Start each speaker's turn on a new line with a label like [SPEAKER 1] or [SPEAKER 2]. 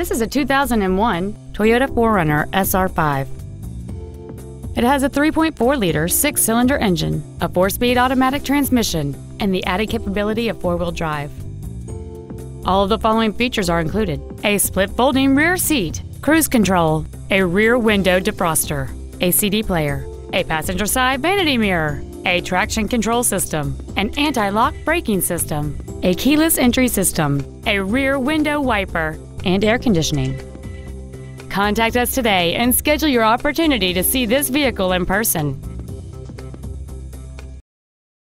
[SPEAKER 1] This is a 2001 Toyota 4Runner SR5. It has a 3.4-liter six-cylinder engine, a four-speed automatic transmission, and the added capability of four-wheel drive. All of the following features are included. A split folding rear seat, cruise control, a rear window defroster, a CD player, a passenger side vanity mirror, a traction control system, an anti-lock braking system, a keyless entry system, a rear window wiper, and air conditioning. Contact us today and schedule your opportunity to see this vehicle in person.